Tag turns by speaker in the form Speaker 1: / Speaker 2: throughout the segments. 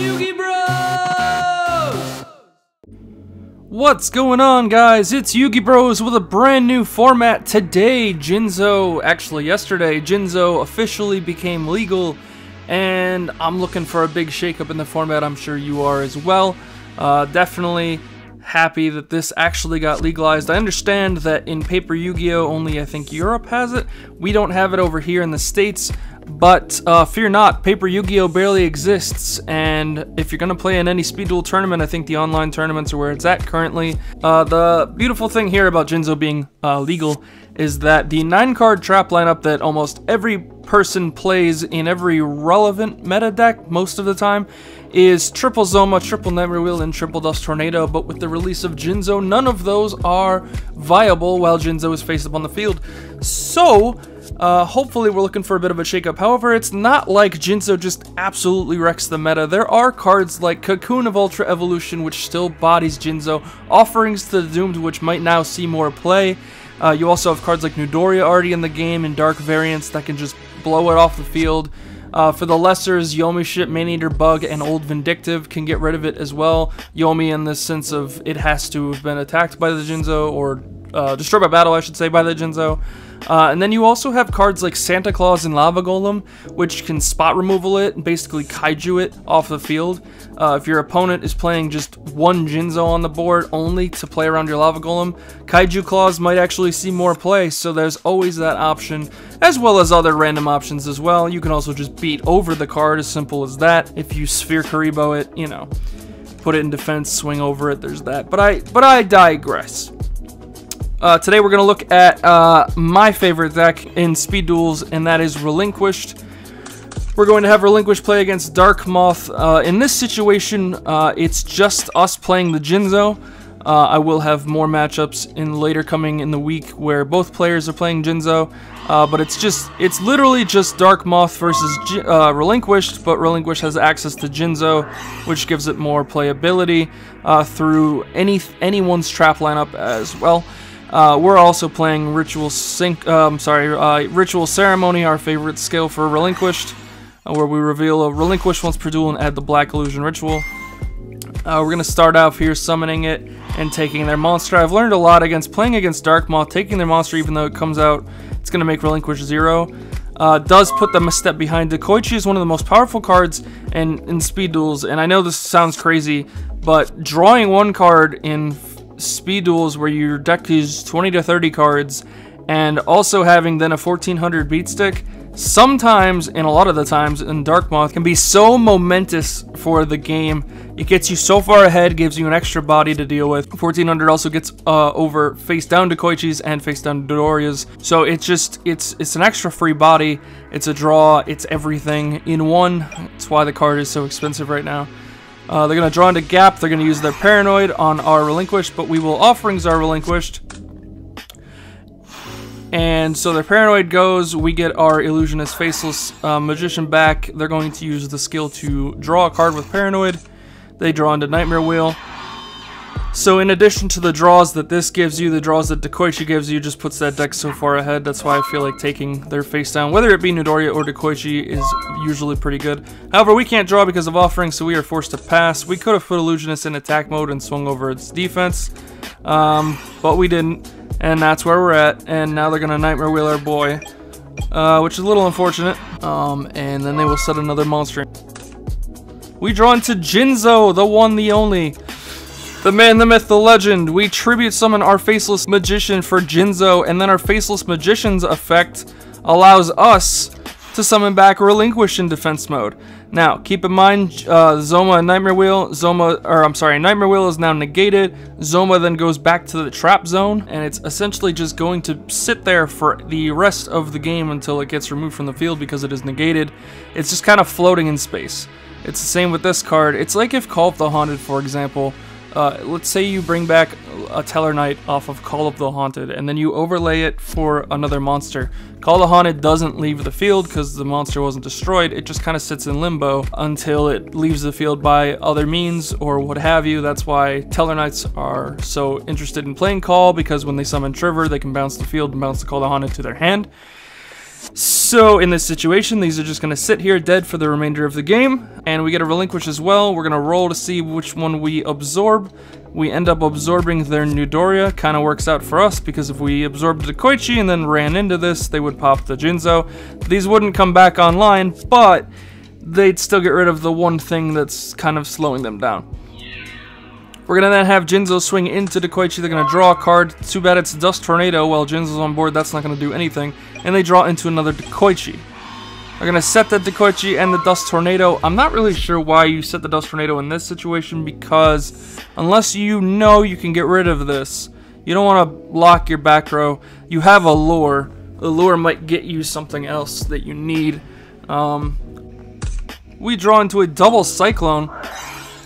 Speaker 1: Yugi Bros!
Speaker 2: What's going on, guys? It's Yugi Bros with a brand new format. Today, Jinzo, actually yesterday, Jinzo officially became legal, and I'm looking for a big shakeup in the format. I'm sure you are as well. Uh, definitely happy that this actually got legalized. I understand that in Paper Yu-Gi-Oh! only I think Europe has it. We don't have it over here in the States, but uh, fear not, Paper Yu-Gi-Oh! barely exists, and if you're gonna play in any Speed Duel tournament, I think the online tournaments are where it's at currently. Uh, the beautiful thing here about Jinzo being uh, legal is that the 9-card trap lineup that almost every person plays in every relevant meta deck most of the time is triple Zoma, triple Nightmare Wheel, and triple Dust Tornado, but with the release of Jinzo, none of those are viable while Jinzo is face up on the field. So, uh, hopefully we're looking for a bit of a shakeup. However, it's not like Jinzo just absolutely wrecks the meta. There are cards like Cocoon of Ultra Evolution, which still bodies Jinzo, Offerings to the Doomed, which might now see more play. Uh, you also have cards like Newdoria already in the game and Dark variants that can just blow it off the field. Uh, for the lessers, Yomi Ship, Maneater Bug, and Old Vindictive can get rid of it as well. Yomi in the sense of it has to have been attacked by the Jinzo, or uh, destroyed by battle, I should say, by the Jinzo. Uh, and then you also have cards like Santa Claws and Lava Golem, which can spot removal it and basically kaiju it off the field. Uh, if your opponent is playing just one Jinzo on the board only to play around your Lava Golem, Kaiju Claws might actually see more play, so there's always that option, as well as other random options as well. You can also just beat over the card, as simple as that. If you Sphere Kuriboh it, you know, put it in defense, swing over it, there's that. But I, but I digress. Uh, today we're going to look at uh, my favorite deck in Speed Duels, and that is Relinquished. We're going to have Relinquished play against Dark Moth. Uh, in this situation, uh, it's just us playing the Jinzo. Uh, I will have more matchups in later coming in the week where both players are playing Jinzo, uh, but it's just, it's literally just Dark Moth versus Relinquished, but Relinquished has access to Jinzo, which gives it more playability through any anyone's trap lineup as well. Uh, we're also playing Ritual Sync. Um, sorry, uh, Ritual Ceremony, our favorite skill for Relinquished, uh, where we reveal a Relinquish once per duel and add the Black Illusion Ritual. Uh, we're gonna start off here summoning it and taking their monster. I've learned a lot against playing against Dark Moth. Taking their monster, even though it comes out, it's gonna make Relinquish zero. Uh, does put them a step behind. Dekoichi is one of the most powerful cards in, in speed duels, and I know this sounds crazy, but drawing one card in speed duels where your deck is 20 to 30 cards and also having then a 1400 beat stick sometimes and a lot of the times in Dark Moth can be so momentous for the game. It gets you so far ahead, gives you an extra body to deal with. 1400 also gets uh, over face down Dekoichis and face down Dodorias. So it's just, it's it's an extra free body. It's a draw. It's everything in one. That's why the card is so expensive right now. Uh, they're going to draw into Gap. They're going to use their Paranoid on our Relinquished, but we will Offerings our Relinquished. And so their Paranoid goes, we get our Illusionist Faceless uh, Magician back. They're going to use the skill to draw a card with Paranoid. They draw into Nightmare Wheel. So in addition to the draws that this gives you, the draws that Dekoichi gives you just puts that deck so far ahead. That's why I feel like taking their face down, whether it be Newdoria or Dekoichi, is usually pretty good. However, we can't draw because of offering, so we are forced to pass. We could have put Illusionist in attack mode and swung over its defense, um, but we didn't, and that's where we're at. And now they're going to Nightmare Wheel our boy, uh, which is a little unfortunate, um, and then they will set another monster. We draw into Jinzo, the one, the only. The man, the myth, the legend. We tribute summon our Faceless Magician for Jinzo, and then our Faceless Magician's effect allows us to summon back Relinquish in defense mode. Now, keep in mind, uh, Zoma and Nightmare Wheel, Zoma, or I'm sorry, Nightmare Wheel is now negated. Zoma then goes back to the trap zone, and it's essentially just going to sit there for the rest of the game until it gets removed from the field because it is negated. It's just kind of floating in space. It's the same with this card. It's like if Call of the Haunted, for example, uh, let's say you bring back a Tellarknight off of Call of the Haunted, and then you overlay it for another monster. Call of the Haunted doesn't leave the field because the monster wasn't destroyed, it just kind of sits in limbo until it leaves the field by other means or what have you. That's why Tellarknights are so interested in playing Call, because when they summon Trigger, they can bounce the field and bounce the Call of the Haunted to their hand. So in this situation, these are just to sit here dead for the remainder of the game, and we get a relinquish as well. We're to roll to see which one we absorb. We end up absorbing their Newdoria, kind of works out for us, because if we absorbed the Koichi and then ran into this, they would pop the Jinzo. These wouldn't come back online, but they'd still get rid of the one thing that's kind of slowing them down. We're to then have Jinzo swing into the Koichi. They're to draw a card. Too bad it's Dust Tornado. While Jinzo's on board, that's not to do anything. And they draw into another Dekoichi. They're to set the Dekoichi and the Dust Tornado. I'm not really sure why you set the Dust Tornado in this situation because unless you know you can get rid of this, you don't want to lock your back row. You have a lure. The lure might get you something else that you need. Um, we draw into a double Cyclone,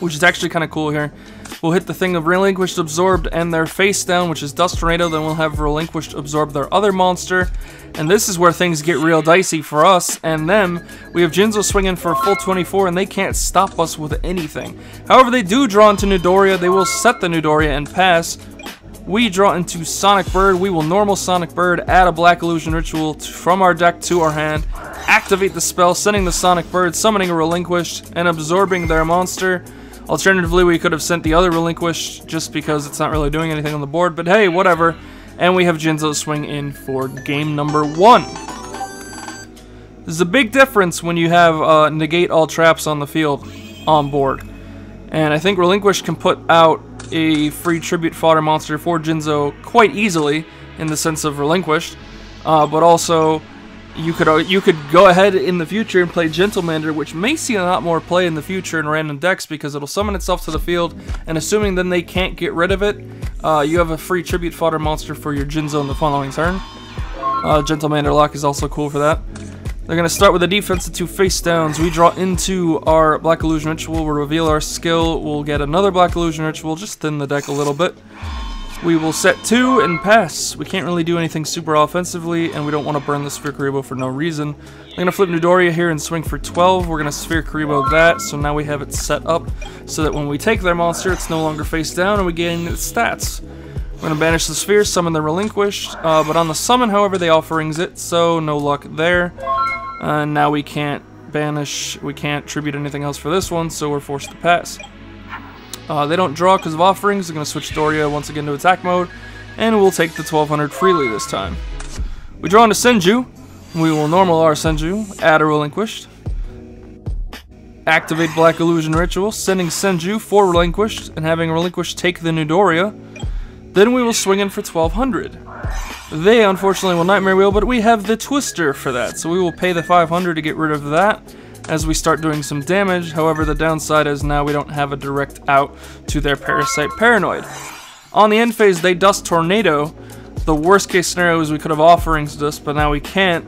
Speaker 2: which is actually kind of cool here. We'll hit the thing of Relinquished Absorbed and their face down, which is Dust Tornado. Then we'll have Relinquished Absorb their other monster. And this is where things get real dicey for us and them. We have Jinzo swinging for a full 24, and they can't stop us with anything. However, they do draw into Newdoria. They will set the Newdoria and pass. We draw into Sonic Bird. We will normal Sonic Bird, add a Black Illusion Ritual from our deck to our hand, activate the spell, sending the Sonic Bird, summoning a Relinquished, and absorbing their monster. Alternatively, we could have sent the other Relinquish just because it's not really doing anything on the board, but hey, whatever. And we have Jinzo swing in for game number one. There's a big difference when you have uh, negate all traps on the field on board. And I think Relinquish can put out a free tribute fodder monster for Jinzo quite easily in the sense of Relinquished, uh, but also you could uh, you could go ahead in the future and play Gentlemander, which may see a lot more play in the future in random decks because it'll summon itself to the field, and assuming then they can't get rid of it, uh, you have a free tribute fodder monster for your Jinzo in the following turn. Uh, Gentlemander lock is also cool for that. They're going to start with a defense of two face downs. We draw into our Black Illusion Ritual. We'll reveal our skill. We'll get another Black Illusion Ritual. Just thin the deck a little bit. We will set two and pass. We can't really do anything super offensively, and we don't want to burn the Sphere Kuriboh for no reason. I'm going to flip Newdoria here and swing for 12. We're going to Sphere Kuriboh that, so now we have it set up so that when we take their monster, it's no longer face down, and we gain its stats. We're going to banish the Sphere, summon the Relinquished, uh, but on the summon, however, they offerings it, so no luck there. Uh, now we can't banish, we can't tribute anything else for this one, so we're forced to pass. Uh, they don't draw because of offerings. They're going to switch Doria once again to attack mode. And we'll take the 1200 freely this time. We draw into Senju. We will normal our Senju, add a Relinquished. Activate Black Illusion Ritual, sending Senju for Relinquished, and having Relinquished take the new Doria. Then we will swing in for 1200. They unfortunately will Nightmare Wheel, but we have the Twister for that, so we will pay the 500 to get rid of that as we start doing some damage. However, the downside is now we don't have a direct out to their Parasite Paranoid. On the end phase, they Dust Tornado. The worst case scenario is we could have Offerings this, but now we can't.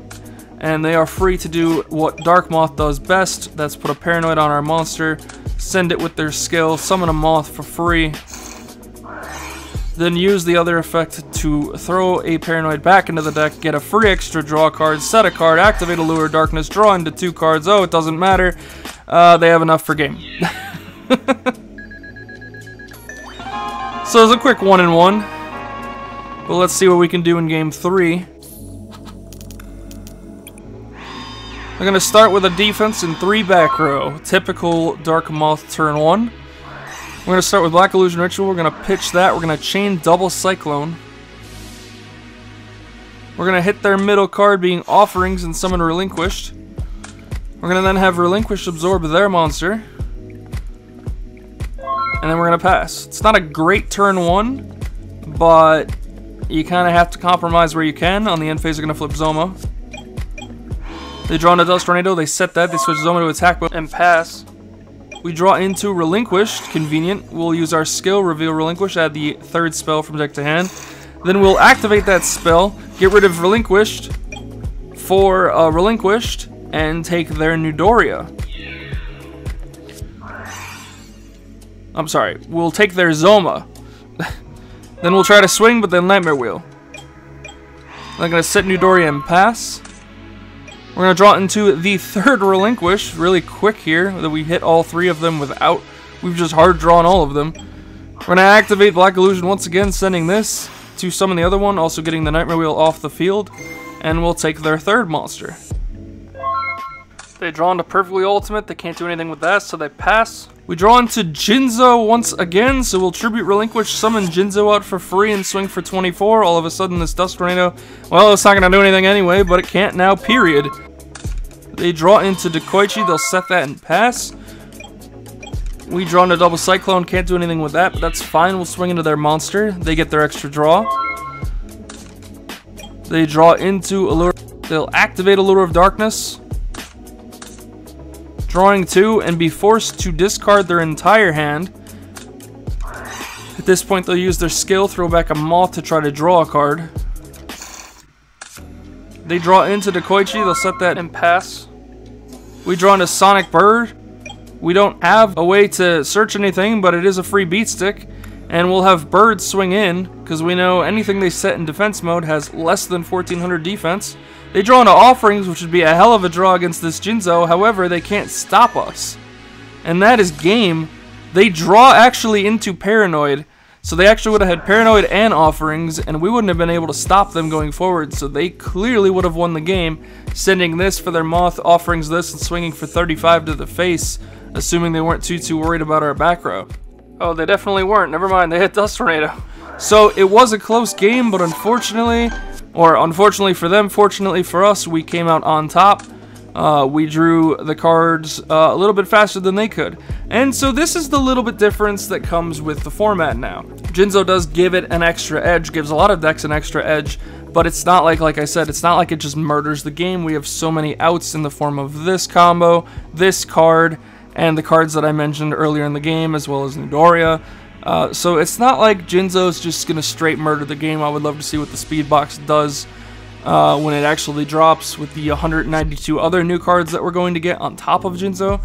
Speaker 2: And they are free to do what Dark Moth does best. That's put a Paranoid on our monster, send it with their skill, summon a Moth for free, then use the other effect to throw a Paranoid back into the deck, get a free extra draw card, set a card, activate a Lure Darkness, draw into two cards. Oh, it doesn't matter. Uh, they have enough for game. so it's a quick one and one. But let's see what we can do in game three. We're going to start with a defense in three back row. Typical Dark Moth turn one. We're going to start with Black Illusion Ritual. We're going to pitch that. We're going to chain double Cyclone. We're going to hit their middle card being Offerings and summon Relinquished. We're going to then have Relinquished absorb their monster. And then we're going to pass. It's not a great turn one, but you kind of have to compromise where you can. On the end phase, they're going to flip Zoma. They draw into Dust Tornado, they set that, they switch Zoma to attack and pass. We draw into Relinquished, convenient. We'll use our skill, Reveal Relinquish, add the third spell from deck to hand. Then we'll activate that spell, get rid of Relinquished for uh, Relinquished, and take their Newdoria. I'm sorry, we'll take their Zoma. then we'll try to swing, but then Nightmare Wheel. I'm to set Newdoria and pass. We're going to draw into the third Relinquish really quick here, that we hit all three of them without, we've just hard drawn all of them. We're going to activate Black Illusion once again, sending this to summon the other one, also getting the Nightmare Wheel off the field. and we'll take their third monster. They draw into Perfectly Ultimate, they can't do anything with that, so they pass. We draw into Jinzo once again, so we'll Tribute Relinquish, summon Jinzo out for free, and swing for 24. All of a sudden, this Dust Tornado, well, it's not going to do anything anyway, but it can't now, period. They draw into Dekoichi, they'll set that and pass. We draw into Double Cyclone, can't do anything with that, but that's fine. We'll swing into their monster. They get their extra draw. They draw into Allure. They'll activate Allure of Darkness. Drawing two and be forced to discard their entire hand. At this point, they'll use their skill, throw back a Moth to try to draw a card. They draw into Dekoichi, they'll set that and pass. We draw into Sonic Bird. We don't have a way to search anything, but it is a free beat stick. And we'll have Bird swing in, because we know anything they set in defense mode has less than 1400 defense. They draw into Offerings, which would be a hell of a draw against this Jinzo, however, they can't stop us. And that is game. They draw actually into Paranoid, so they actually would have had Paranoid and Offerings, and we wouldn't have been able to stop them going forward, so they clearly would have won the game, sending this for their Moth, Offerings this, and swinging for 35 to the face, assuming they weren't too too worried about our back row. Oh, they definitely weren't. Never mind, they hit Dust Tornado. So it was a close game, but unfortunately, or unfortunately for them, fortunately for us, we came out on top. Uh, we drew the cards uh, a little bit faster than they could. And so this is the little bit difference that comes with the format now. Jinzo does give it an extra edge, gives a lot of decks an extra edge, but it's not like, like I said, it's not like it just murders the game. We have so many outs in the form of this combo, this card, and the cards that I mentioned earlier in the game, as well as Newdoria. Uh, so it's not like Jinzo's just going to straight murder the game. I would love to see what the speed box does uh, when it actually drops with the 192 other new cards that we're going to get on top of Jinzo.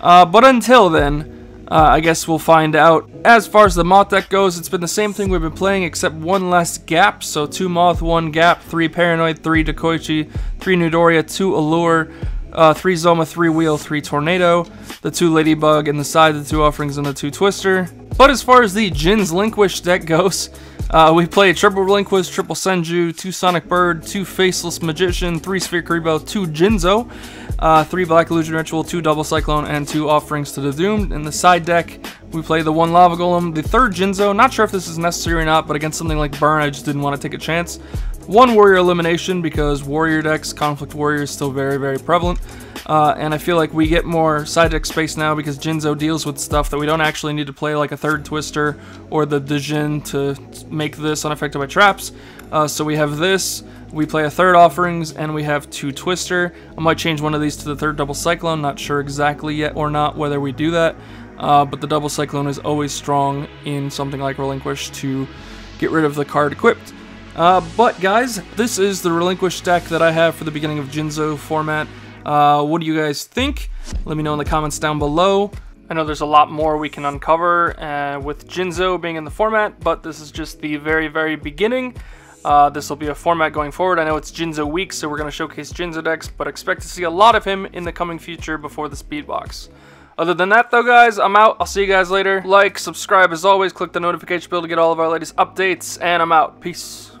Speaker 2: Uh, but until then, uh, I guess we'll find out. As far as the Moth deck goes, it's been the same thing we've been playing except one less gap. So 2 Moth, 1 Gap, 3 Paranoid, 3 Dekoichi, 3 Newdoria, 2 Allure, uh, 3 Zoma, 3 Wheel, 3 Tornado, the 2 Ladybug, and the side, the 2 Offerings, and the 2 Twister. But as far as the Jin's Relinquish deck goes, uh, we play triple Relinquish, triple Senju, two Sonic Bird, two Faceless Magician, three Sphere Kuriboh, two Jinzo, uh, three Black Illusion Ritual, two Double Cyclone, and two Offerings to the Doomed. In the side deck, we play the one Lava Golem, the third Jinzo. Not sure if this is necessary or not, but against something like Burn, I just didn't want to take a chance. One Warrior Elimination because Warrior decks, Conflict Warrior is still very, very prevalent. Uh, and I feel like we get more side deck space now because Jinzo deals with stuff that we don't actually need to play, like a third Twister or the Djinn to make this unaffected by traps. Uh, so we have this, we play a third Offerings, and we have two Twister. I might change one of these to the third Double Cyclone, not sure exactly yet or not whether we do that. Uh, but the Double Cyclone is always strong in something like Relinquish to get rid of the card equipped. Uh, but guys, this is the Relinquish deck that I have for the beginning of Jinzo format. Uh, what do you guys think? Let me know in the comments down below. I know there's a lot more we can uncover uh, with Jinzo being in the format, but this is just the very, very beginning. Uh, this will be a format going forward. I know it's Jinzo week, so we're going to showcase Jinzo decks, but expect to see a lot of him in the coming future before the speed box. Other than that, though, guys, I'm out. I'll see you guys later. Like, subscribe as always, click the notification bell to get all of our latest updates, and I'm out. Peace.